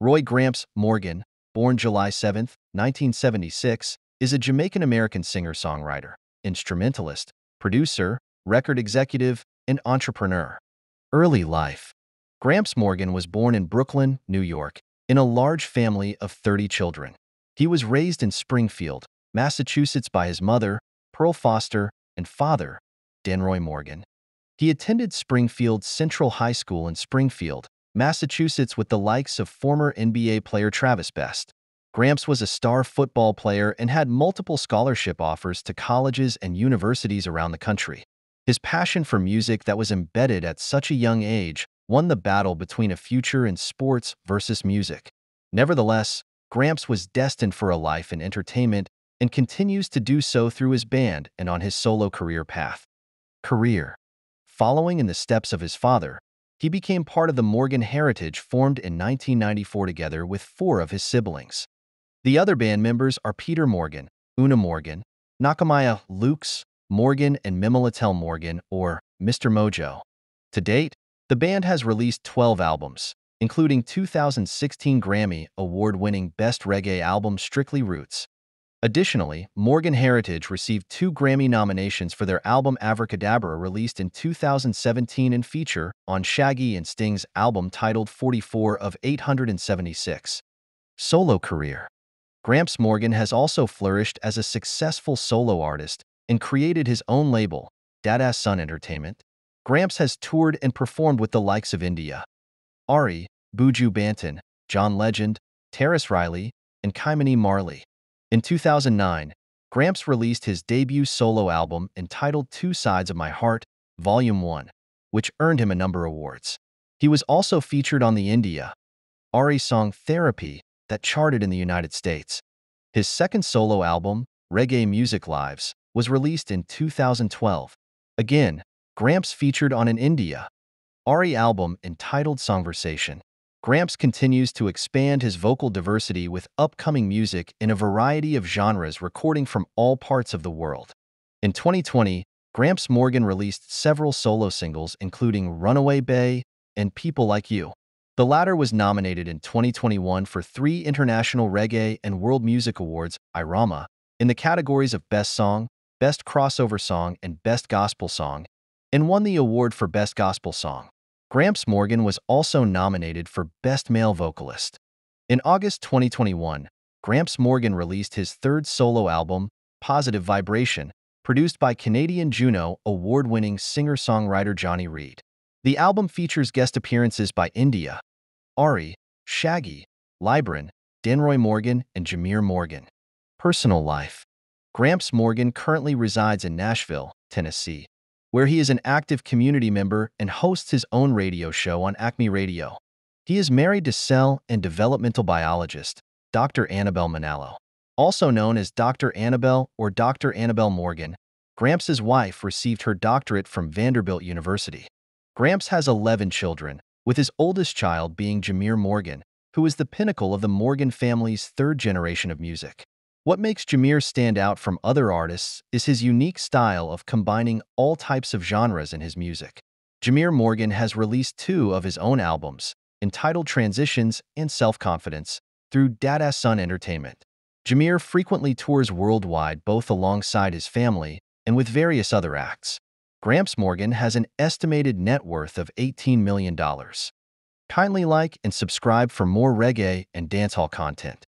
Roy Gramps Morgan, born July 7, 1976, is a Jamaican-American singer-songwriter, instrumentalist, producer, record executive, and entrepreneur. Early life Gramps Morgan was born in Brooklyn, New York, in a large family of 30 children. He was raised in Springfield, Massachusetts by his mother, Pearl Foster, and father, Denroy Morgan. He attended Springfield Central High School in Springfield, Massachusetts with the likes of former NBA player Travis Best. Gramps was a star football player and had multiple scholarship offers to colleges and universities around the country. His passion for music that was embedded at such a young age won the battle between a future in sports versus music. Nevertheless, Gramps was destined for a life in entertainment and continues to do so through his band and on his solo career path. Career Following in the steps of his father, he became part of the Morgan Heritage formed in 1994 together with four of his siblings. The other band members are Peter Morgan, Una Morgan, Nakamyah Lukes, Morgan, and Memmalatel Morgan, or Mr. Mojo. To date, the band has released 12 albums, including 2016 Grammy award-winning Best Reggae album Strictly Roots. Additionally, Morgan Heritage received two Grammy nominations for their album Avrakedabra released in 2017 and feature on Shaggy and Sting's album titled 44 of 876. Solo Career Gramps Morgan has also flourished as a successful solo artist and created his own label, Dadass Sun Entertainment. Gramps has toured and performed with the likes of India, Arie, Buju Banton, John Legend, Tarrus Riley, and Ky-Mani Marley. In 2009, Gramps released his debut solo album entitled Two Sides of My Heart, Volume 1, which earned him a number of awards. He was also featured on the India Arie song Therapy that charted in the United States. His second solo album, Reggae Music Lives, was released in 2012. Again, Gramps featured on an India Arie album entitled Songversation. Gramps continues to expand his vocal diversity with upcoming music in a variety of genres recording from all parts of the world. In 2020, Gramps Morgan released several solo singles including Runaway Bay and People Like You. The latter was nominated in 2021 for three International Reggae and World Music Awards, IRAWMA, in the categories of Best Song, Best Crossover Song, and Best Gospel Song, and won the award for Best Gospel Song. Gramps Morgan was also nominated for Best Male Vocalist. In August 2021, Gramps Morgan released his third solo album, Positive Vibration, produced by Canadian Juno award-winning singer-songwriter Johnny Reid. The album features guest appearances by India, Arie, Shaggy, Libran, Denroy Morgan, and Jemere Morgan. Personal life Gramps Morgan currently resides in Nashville, Tennessee where he is an active community member and hosts his own radio show on Acme Radio. He is married to cell and developmental biologist, Dr. Annabelle Manalo. Also known as Dr. Annabelle or Dr. Annabelle Morgan, Gramps' wife received her doctorate from Vanderbilt University. Gramps has 11 children, with his oldest child being Jemere Morgan, who is the pinnacle of the Morgan family's third generation of music. What makes Jemere stand out from other artists is his unique style of combining all types of genres in his music. Jemere Morgan has released two of his own albums, entitled Transitions and Self-Confidence, through Dada Sun Entertainment. Jemere frequently tours worldwide both alongside his family and with various other acts. Gramps Morgan has an estimated net worth of $18 million. Kindly like and subscribe for more reggae and dancehall content.